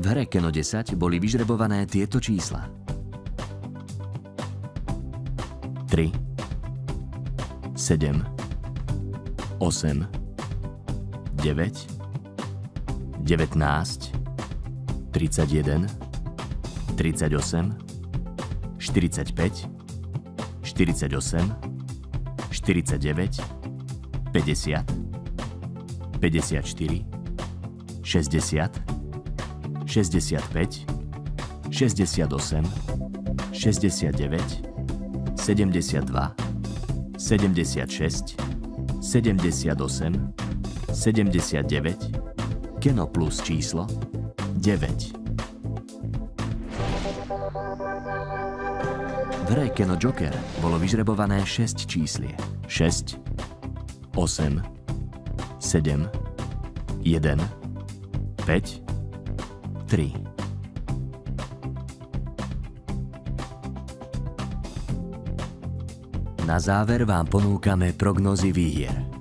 V hre Keno 10 boli vyžrebované tieto čísla. 3 7 8 9 19 31 38 45 48 49 50 54 60 65, 68, 69, 72, 76, 78, 79, Keno plus číslo 9. V hre Keno Joker bolo vyžrebované 6 číslie. 6, 8, 7, 1, 5, 3. Na záver vám ponúkame prognozy výhier.